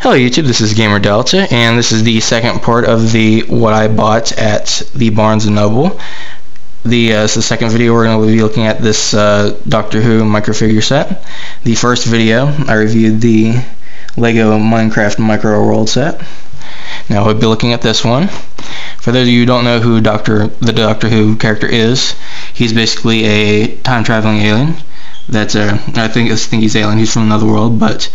Hello YouTube, this is Gamer Delta, and this is the second part of the what I bought at the Barnes & Noble. The, uh, the second video we're going to be looking at this uh, Doctor Who microfigure set. The first video I reviewed the Lego Minecraft Micro World set. Now we'll be looking at this one. For those of you who don't know who Doctor the Doctor Who character is, he's basically a time traveling alien. That's a I think I think he's alien. He's from another world, but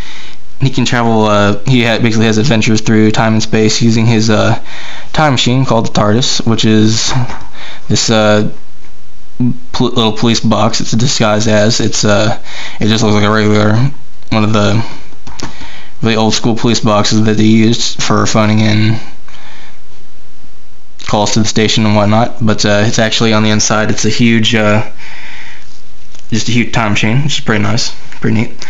he can travel. Uh, he ha basically has adventures through time and space using his uh, time machine called the TARDIS, which is this uh, pol little police box. It's disguised as it's. Uh, it just looks like a regular one of the really old school police boxes that they used for phoning in calls to the station and whatnot. But uh, it's actually on the inside. It's a huge, uh, just a huge time machine, which is pretty nice, pretty neat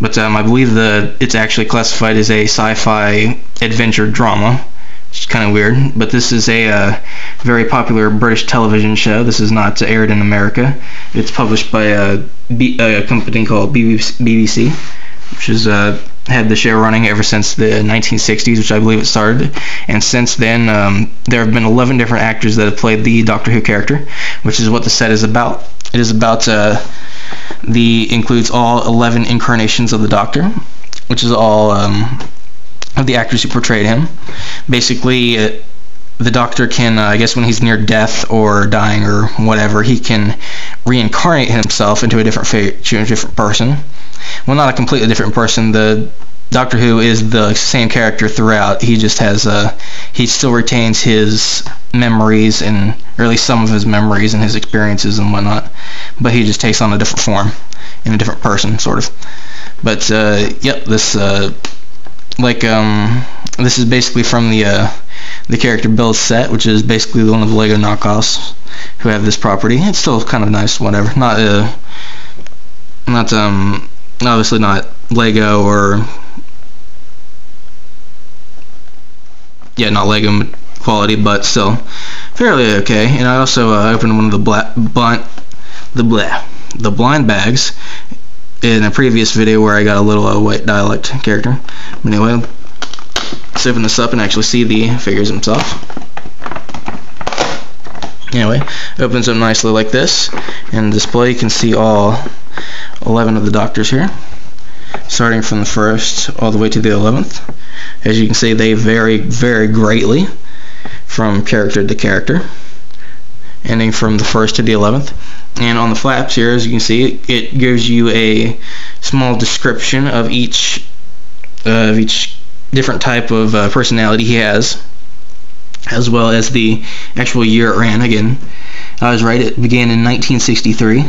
but um, I believe that it's actually classified as a sci-fi adventure drama. It's kind of weird, but this is a uh, very popular British television show. This is not aired in America. It's published by a, B a company called BBC, which has uh, had the show running ever since the 1960s, which I believe it started. And since then, um, there have been 11 different actors that have played the Doctor Who character, which is what the set is about. It is about uh, the includes all 11 incarnations of the Doctor, which is all um, of the actors who portrayed him. Basically, uh, the Doctor can, uh, I guess, when he's near death or dying or whatever, he can reincarnate himself into a different fa- a different person. Well, not a completely different person. The Doctor Who is the same character throughout. He just has uh, he still retains his memories and or at least some of his memories and his experiences and whatnot, but he just takes on a different form in a different person, sort of. But uh, yep, this uh, like um, this is basically from the uh, the character build set, which is basically one of the Lego knockoffs who have this property. It's still kind of nice, whatever. Not uh, not um, obviously not Lego or yeah, not Lego quality, but still fairly okay. And I also uh, opened one of the black blind the blah, the blind bags in a previous video where I got a little uh, white Dalek character. Anyway, let's open this up and actually see the figures themselves. Anyway, opens up nicely like this, and display you can see all 11 of the doctors here, starting from the first all the way to the 11th. As you can see, they vary very greatly from character to character, ending from the 1st to the 11th. And on the flaps here, as you can see, it gives you a small description of each uh, of each different type of uh, personality he has, as well as the actual year it ran. Again, I was right; it began in 1963,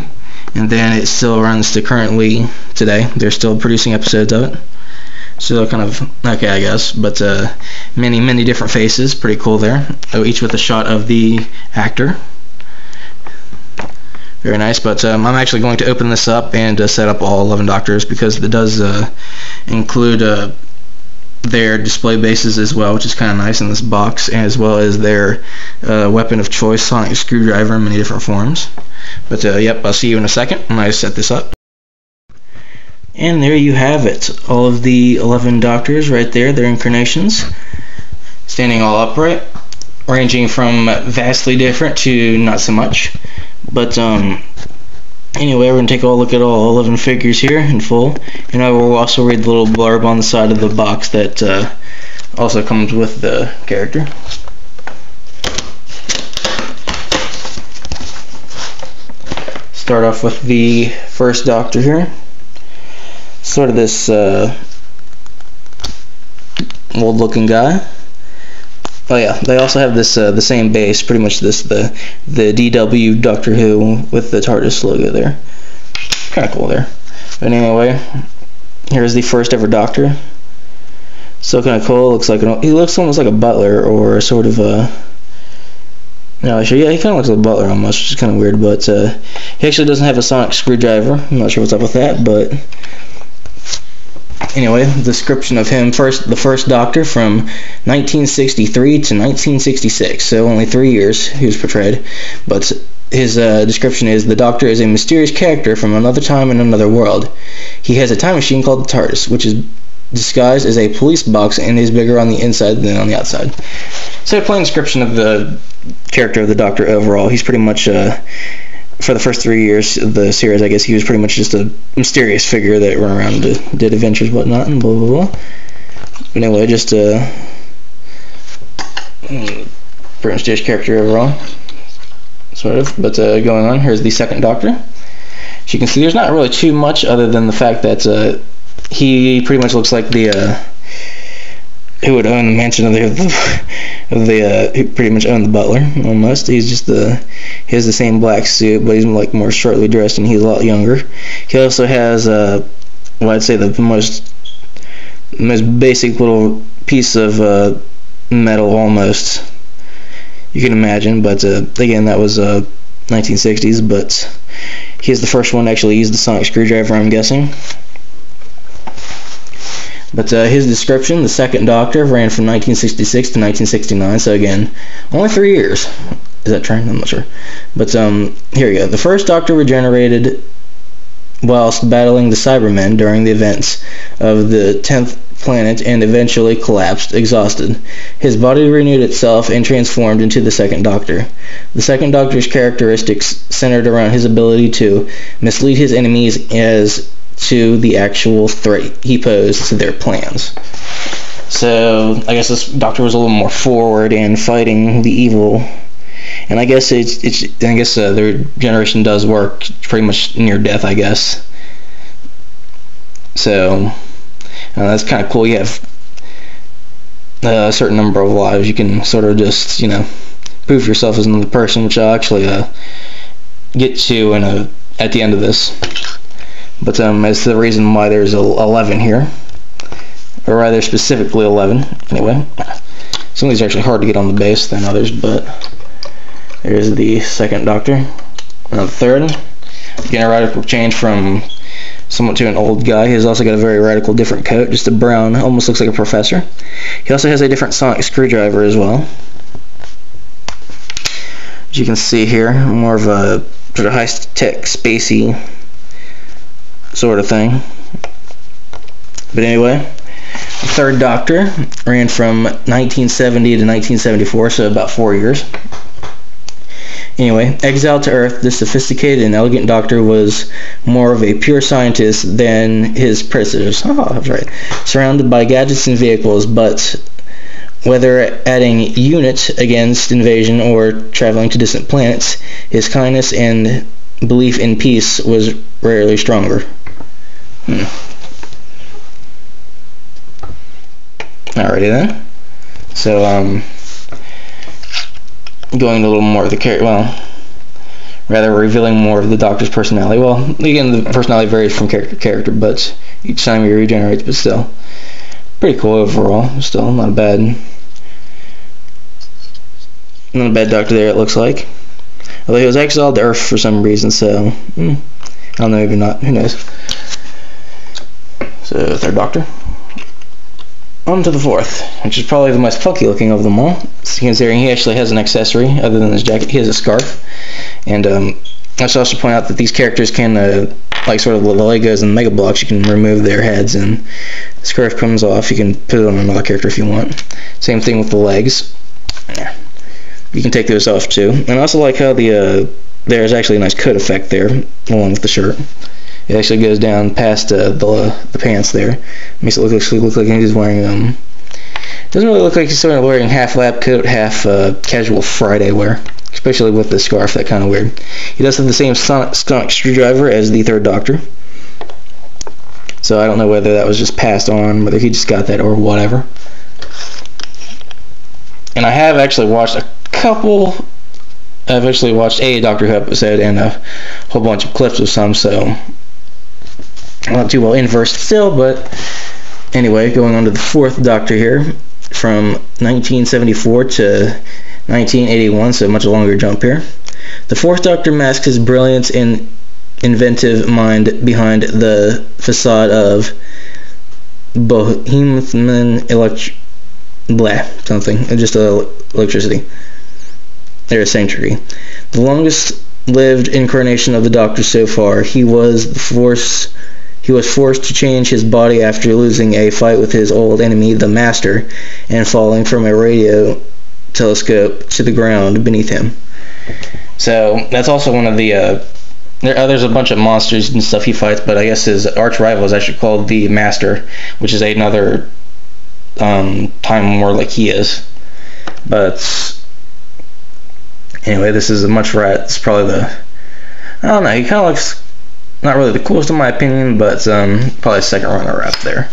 and then it still runs to currently today. They're still producing episodes of it. So kind of okay, I guess, but uh, many many different faces, pretty cool there. Oh, each with a shot of the actor. Very nice, but um, I'm actually going to open this up and uh, set up all 11 doctors because it does uh, include uh, their display bases as well, which is kind of nice in this box, as well as their uh, weapon of choice, sonic screwdriver in many different forms. But uh, yep, I'll see you in a second when I set this up. And there you have it. All of the 11 doctors right there, their incarnations, standing all upright, ranging from vastly different to not so much. But um, anyway, we're going to take a look at all 11 figures here in full. And I will also read the little blurb on the side of the box that uh, also comes with the character. Start off with the first doctor here sort of this uh, old looking guy. Oh yeah, they also have this uh, the same base, pretty much this the the DW Doctor Who with the TARDIS logo there. Kind of cool there. But anyway, here's the first ever Doctor. So kind of cool. Looks like an, he looks almost like a butler or sort of a. No, sure. Yeah, he kind of looks like a butler almost, which is kind of weird. But uh, he actually doesn't have a sonic screwdriver. I'm not sure what's up with that, but anyway, description of him first the first doctor from 1963 to 1966 so only three years he was portrayed but his uh, description is the doctor is a mysterious character from another time in another world he has a time machine called the TARDIS which is disguised as a police box and is bigger on the inside than on the outside. So, a plain description of the character of the Doctor overall. He's pretty much, uh, for the first three years of the series, I guess he was pretty much just a mysterious figure that ran around and did adventures, whatnot, and blah blah blah. But anyway, just uh, pretty mysterious character overall, sort of. But uh, going on, here's the second Doctor. As you can see, there's not really too much other than the fact that uh, he pretty much looks like the uh, who would own the mansion of the of the uh, who pretty much owned the butler almost. He's just the he has the same black suit, but he's like more shortly dressed and he's a lot younger. He also has uh, well, I'd say the most most basic little piece of uh, metal almost you can imagine, but uh, again that was uh, 1960s. But he's the first one to actually use the sonic screwdriver, I'm guessing. But uh, his description, the second Doctor, ran from 1966 to 1969. So again, only three years. Is that true? I'm not sure. But um, here we go. The first Doctor regenerated whilst battling the Cybermen during the events of the 10th planet and eventually collapsed, exhausted. His body renewed itself and transformed into the Second Doctor. The Second Doctor's characteristics centered around his ability to mislead his enemies as to the actual threat he posed to their plans. So I guess this doctor was a little more forward in fighting the evil, and I guess it's it's I guess uh, their generation does work pretty much near death. I guess. So uh, that's kind of cool. You have uh, a certain number of lives. You can sort of just you know prove yourself as another person, which I'll actually uh, get to in a at the end of this. But um, as the reason why there's 11 here, or rather specifically 11, anyway. Some of these are actually hard to get on the base than others, but there's the second Doctor. And the third, again a radical change from somewhat to an old guy. He's also got a very radical different coat, just a brown, almost looks like a professor. He also has a different sonic screwdriver as well. As you can see here, more of a sort of high-tech, spacey sort of thing. But anyway, the third Doctor ran from 1970 to 1974, so about four years. Anyway, exiled to Earth, this sophisticated and elegant doctor was more of a pure scientist than his predecessors. Oh, was right. Surrounded by gadgets and vehicles, but whether adding units against invasion or traveling to distant planets, his kindness and belief in peace was rarely stronger. Hmm. Alrighty then. So, um, going a little more of the character, well, rather revealing more of the Doctor's personality. Well, again, the personality varies from character to character, but each time he regenerates, but still, pretty cool overall. Still, not a bad, not a bad Doctor there. It looks like, although he was exiled to Earth for some reason, so hmm, I don't know, maybe not. Who knows? So, third Doctor. On to the fourth, which is probably the most funky looking of them all, considering he actually has an accessory other than his jacket. He has a scarf. And um, I should also point out that these characters can, uh, like sort of the Legos and Mega Bloks, you can remove their heads and the scarf comes off. You can put it on another character if you want. Same thing with the legs. You can take those off too. And I also like how the uh, there's actually a nice coat effect there along with the shirt. It actually goes down past uh, the the pants there. Makes it look actually look like he's wearing um. Doesn't really look like he's sort of wearing half lab coat, half uh, casual Friday wear. Especially with the scarf, that kind of weird. He does have the same sonic, sonic screwdriver as the third Doctor. So I don't know whether that was just passed on, whether he just got that or whatever. And I have actually watched a couple I've actually watched a Doctor Who episode and a whole bunch of clips of some, so not too well inversed still, but anyway, going on to the fourth Doctor here, from 1974 to 1981, so much longer jump here. The fourth Doctor masks his brilliance and inventive mind behind the facade of Bohemian elect blah something, just uh, electricity. Their sanctuary. The longest lived incarnation of the Doctor so far. He was the force He was forced to change his body after losing a fight with his old enemy, the Master, and falling from a radio telescope to the ground beneath him. So that's also one of the. Uh, there, uh, there's a bunch of monsters and stuff he fights, but I guess his arch rival is actually called the Master, which is another um, Time Lord like he is. But anyway, this is a much rat. It's probably the. I don't know. He kind of looks not really the coolest in my opinion, but um, probably second runner up there.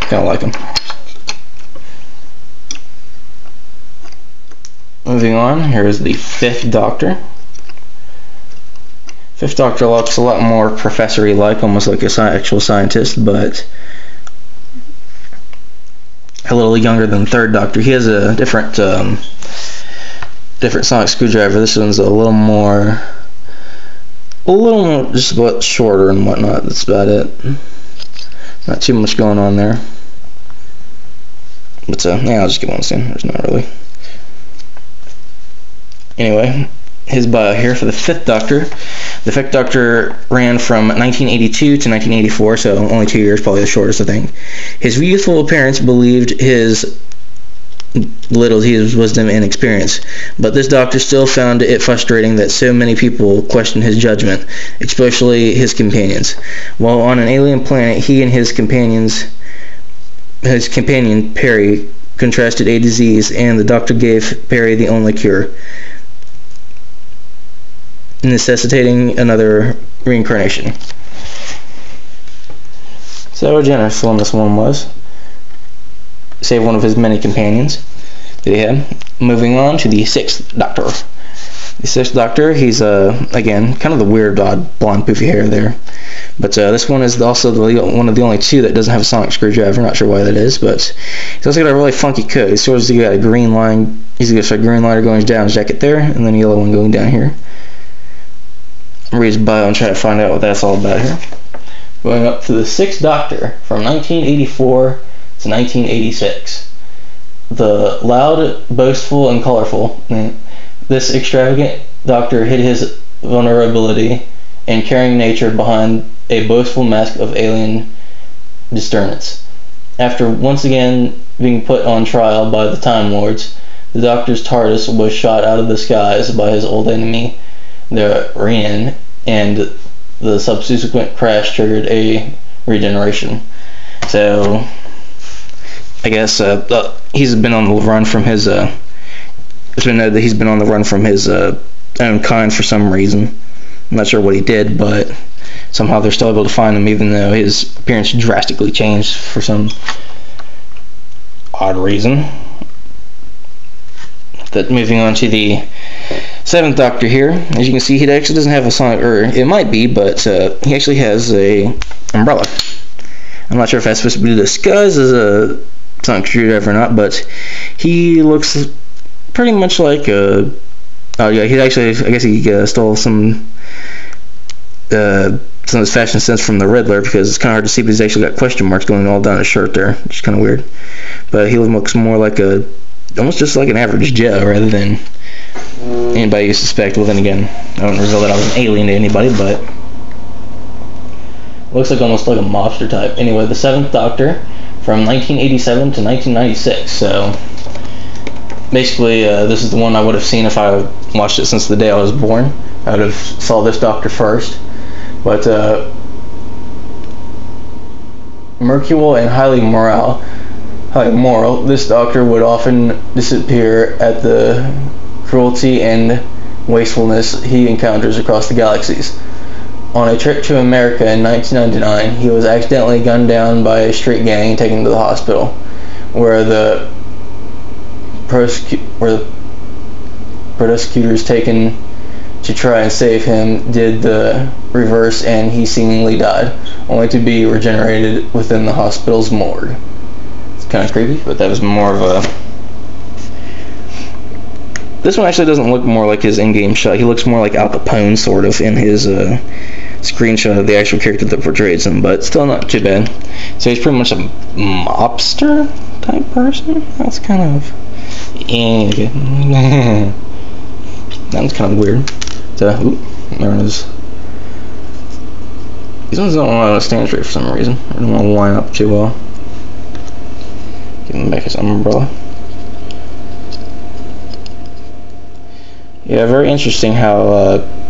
Kind of like him. Moving on, here is the Fifth Doctor. Fifth Doctor looks a lot more professory like, almost like a sci actual scientist, but a little younger than Third Doctor. He has a different um, different sonic screwdriver. This one's a little more, a little more, just about shorter and whatnot. That's about it. Not too much going on there. But uh, yeah, I'll just get one soon. There's not really. Anyway, his bio here for the Fifth Doctor. The Fifth Doctor ran from 1982 to 1984, so only two years, probably the shortest, I think. His youthful appearance believed his little his wisdom and experience, but this doctor still found it frustrating that so many people questioned his judgment, especially his companions. While on an alien planet, he and his companions, his companion Peri, contrasted a disease, and the doctor gave Peri the only cure necessitating another reincarnation. So generous one this one was. Save one of his many companions that he had. Moving on to the sixth Doctor. The sixth Doctor, he's uh, again kind of the weird, odd, blonde, poofy hair there. But uh, this one is also the, one of the only two that doesn't have a sonic screwdriver. Not sure why that is, but he's also got a really funky coat. He's sort of got a green line. He's got a green line going down his jacket there, and then a yellow one going down here read his bio and try to find out what that's all about here. Going up to the Sixth Doctor from 1984 to 1986. The loud, boastful, and colorful, eh, this extravagant doctor hid his vulnerability and caring nature behind a boastful mask of alien disturbance. After once again being put on trial by the Time Lords, the Doctor's TARDIS was shot out of the skies by his old enemy, the Rhiannon, and the subsequent crash triggered a regeneration. So, I guess uh, he's been on the run from his. Uh, it's been that he's been on the run from his uh, own kind for some reason. I'm not sure what he did, but somehow they're still able to find him, even though his appearance drastically changed for some odd reason. That moving on to the Seventh Doctor here. As you can see, he actually doesn't have a sonic, or it might be, but uh, he actually has a umbrella. I'm not sure if that's supposed to be disguised as a sonic screwdriver or not, but he looks pretty much like a. Oh yeah, he actually, I guess he uh, stole some uh, some of his fashion sense from the Riddler because it's kind of hard to see, but he's actually got question marks going all down his shirt there, which is kind of weird. But he looks more like a, almost just like an average Joe rather than anybody you suspect. Well, then again, I don't reveal that I was an alien to anybody, but looks like almost like a mobster type. Anyway, the Seventh Doctor from 1987 to 1996. So basically, uh, this is the one I would have seen if I watched it since the day I was born. I would have saw this Doctor first, but uh, Mercurial and highly moral, highly moral. This Doctor would often disappear at the cruelty and wastefulness he encounters across the galaxies. On a trip to America in 1999, he was accidentally gunned down by a street gang taken to the hospital, where the, prosecu- where the prosecutors taken to try and save him did the reverse and he seemingly died, only to be regenerated within the hospital's morgue. It's kind of creepy, but that was more of a this one actually doesn't look more like his in-game shot. He looks more like Al Capone, sort of, in his uh, screenshot of the actual character that portrays him, but still not too bad. So he's pretty much a mobster type person. That's kind of yeah. That's kind of weird. So, oop, there it is. These ones don't want to stand straight for some reason. I don't want to line up too well. Give him back his umbrella. Yeah, very interesting how uh,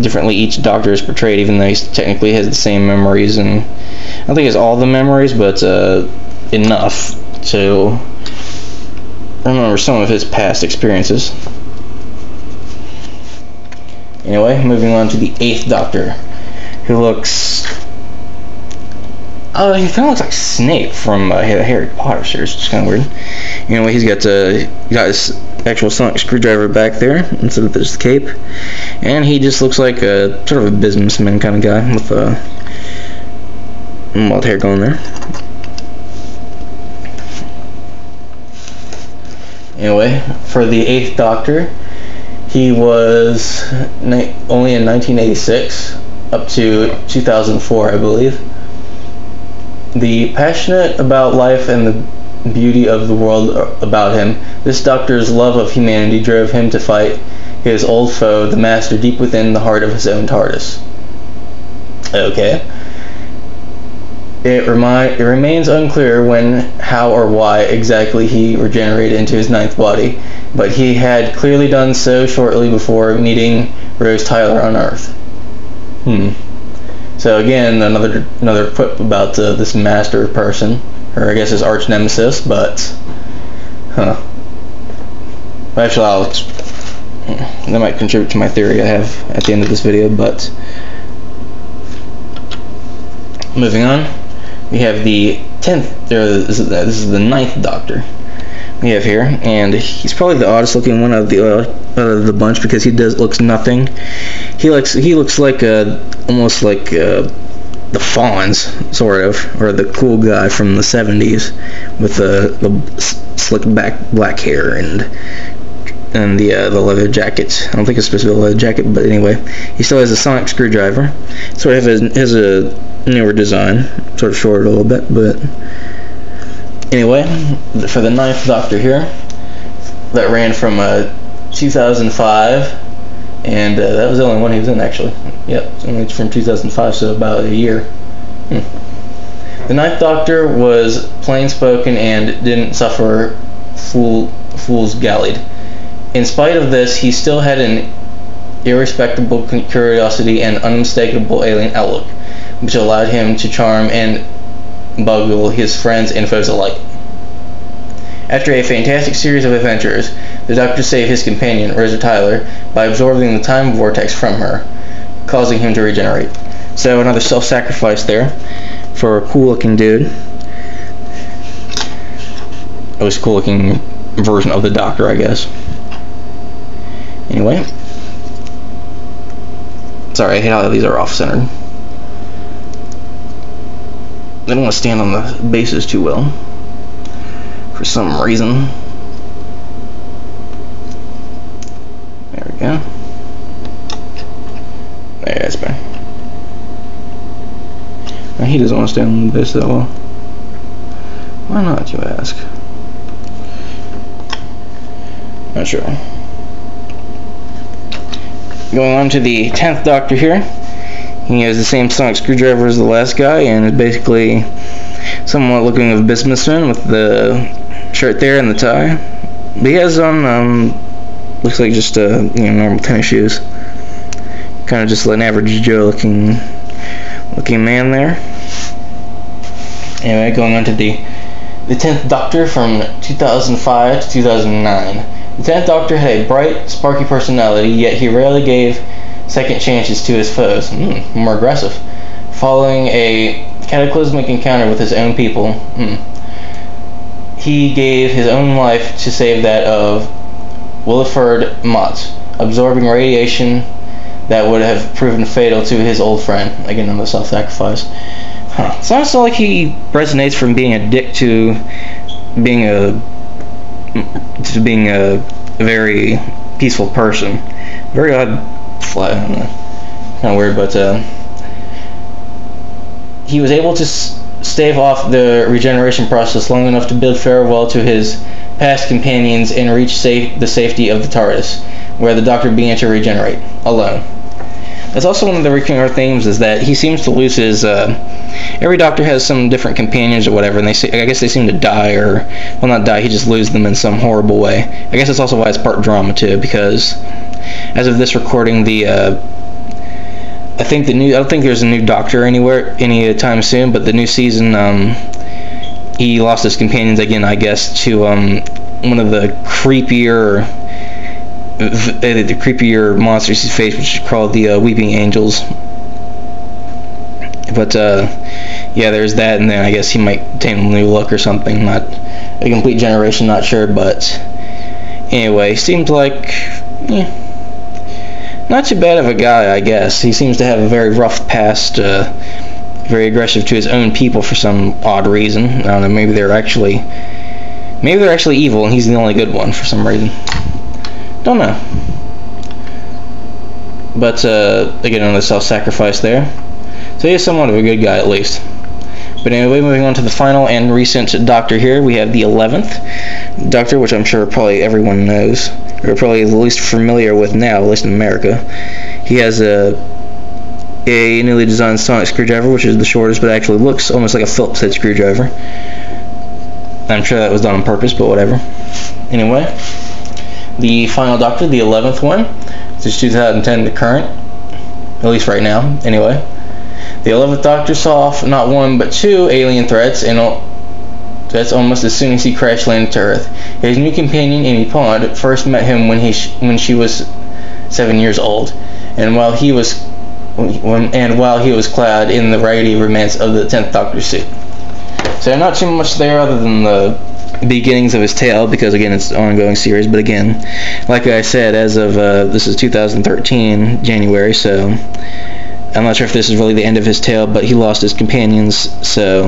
differently each Doctor is portrayed, even though he technically has the same memories, and I think has all the memories, but uh, enough to remember some of his past experiences. Anyway, moving on to the Eighth Doctor, who looks. Oh, he kind of looks like Snape from uh, Harry Potter series, which is kind of weird. Anyway, he's got uh, got his actual sonic screwdriver back there instead of just the cape, and he just looks like a sort of a businessman kind of guy with a uh, wild hair going there. Anyway, for the Eighth Doctor, he was only in 1986 up to 2004, I believe. The passionate about life and the beauty of the world about him, this doctor's love of humanity drove him to fight his old foe, the Master, deep within the heart of his own TARDIS. Okay. It, remi- it remains unclear when, how, or why exactly he regenerated into his ninth body, but he had clearly done so shortly before meeting Rose Tyler on Earth. Hmm. So again, another another quip about uh, this master person, or I guess his arch nemesis, but, huh. Actually, I'll that might contribute to my theory I have at the end of this video, but moving on we have the 10th, this is the ninth Doctor we have here, and he's probably the oddest looking one of the uh, of the bunch because he does looks nothing. He looks he looks like a almost like a, the Fonz sort of, or the cool guy from the 70s with the the slick back black hair and and the uh, the leather jacket. I don't think it's supposed to be a leather jacket, but anyway, he still has a sonic screwdriver. Sort of has, has a newer design, sort of shorter a little bit, but anyway, for the ninth Doctor here, that ran from uh, 2005, and uh, that was the only one he was in actually. Yep, it's from 2005, so about a year. Hmm. The Ninth Doctor was plain spoken and didn't suffer fool, fool's gallied. In spite of this, he still had an irrespectable curiosity and unmistakable alien outlook which allowed him to charm and boggle his friends and foes alike. After a fantastic series of adventures, the Doctor saved his companion, Rosa Tyler, by absorbing the time vortex from her, causing him to regenerate. So another self-sacrifice there for a cool-looking dude. It was a cool-looking version of the Doctor, I guess. Anyway. Sorry, I hate how these are off-centered. They don't want to stand on the bases too well. For some reason. There we go. There, that's better. Now he doesn't want to stand on base that well. Why not, you ask? Not sure. Going on to the 10th Doctor here. He has the same sonic screwdriver as the last guy and is basically somewhat looking of businessman with the shirt there and the tie. But he has on, um, looks like just uh, you know, normal tennis shoes. Kind of just an average Joe looking, looking man there. Anyway, going on to the the 10th Doctor from 2005 to 2009. The 10th Doctor had a bright, sparky personality, yet he rarely gave second chances to his foes. Mm, more aggressive. Following a cataclysmic encounter with his own people, mm, he gave his own life to save that of Wilfred Mott, absorbing radiation that would have proven fatal to his old friend. Again, another self-sacrifice. Huh. Sounds like he resonates from being a dick to being a to being a very peaceful person. Very odd flat. Kind of weird, but uh, he was able to stave off the regeneration process long enough to bid farewell to his past companions and reach safe the safety of the TARDIS, where the Doctor began to regenerate alone. That's also one of the recurring themes is that he seems to lose his. Uh, every Doctor has some different companions or whatever, and they say, I guess they seem to die or well, not die. He just loses them in some horrible way. I guess that's also why it's part drama too, because as of this recording, the uh, I think the new I don't think there's a new Doctor anywhere anytime soon, but the new season um, he lost his companions again, I guess, to um, one of the creepier the creepier monsters he faced, which is called the uh, Weeping Angels. But uh, yeah, there's that, and then I guess he might take a new look or something. Not a complete generation, not sure, but anyway, seems like yeah, not too bad of a guy, I guess. He seems to have a very rough past. Uh, very aggressive to his own people for some odd reason. I don't know. Maybe they're actually, maybe they're actually evil, and he's the only good one for some reason. Don't know. But uh, again, on the self-sacrifice there. So he's somewhat of a good guy at least. But anyway, moving on to the final and recent Doctor here, we have the 11th Doctor, which I'm sure probably everyone knows, or probably the least familiar with now, at least in America. He has a a newly designed sonic screwdriver, which is the shortest, but actually looks almost like a Phillips head screwdriver. I'm sure that was done on purpose, but whatever. Anyway, the final Doctor, the 11th one, this is 2010 to current, at least right now, anyway. The 11th Doctor saw not one but two alien threats, and that's almost as soon as he crash landed to Earth. His new companion, Amy Pond, first met him when he when she was seven years old, and while he was when, and while he was clad in the raggedy remains of the 10th Doctor suit. So not too much there other than the beginnings of his tale because again it's an ongoing series but again like I said as of uh, this is 2013 January so I'm not sure if this is really the end of his tale but he lost his companions so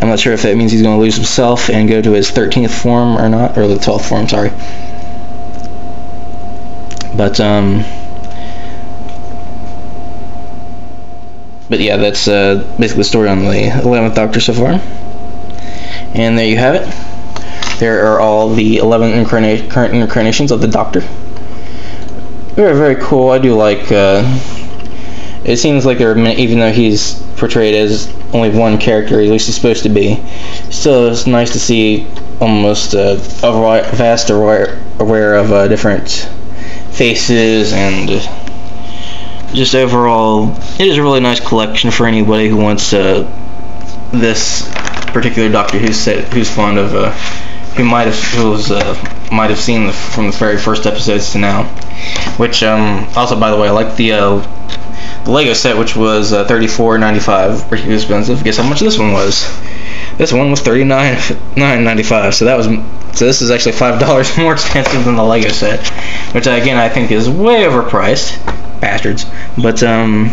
I'm not sure if that means he's going to lose himself and go to his 13th form or not or the 12th form sorry but um but yeah, that's uh, basically the story on the 11th Doctor so far. And there you have it. There are all the 11 incarnate, current incarnations of the Doctor. Very, very cool. I do like. Uh, it seems like there, even though he's portrayed as only one character, at least he's supposed to be. Still, it's nice to see almost uh, a vast aware, aware of uh, different faces and just overall, it is a really nice collection for anybody who wants uh, this particular Doctor Who set, who's fond of, uh, who might have who's uh, might have seen the, from the very first episodes to now. Which um, also, by the way, I like the uh, Lego set, which was uh, $34.95, pretty expensive. Guess how much this one was? This one was $39.95. So that was so this is actually five dollars more expensive than the Lego set, which again I think is way overpriced bastards. But um,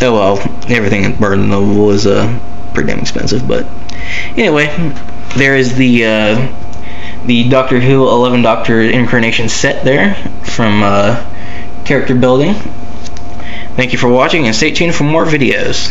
oh well, everything at Barnes Noble is uh pretty damn expensive. But anyway, there is the uh, the Doctor Who 11 Doctor Incarnation set there from uh, character building. Thank you for watching and stay tuned for more videos.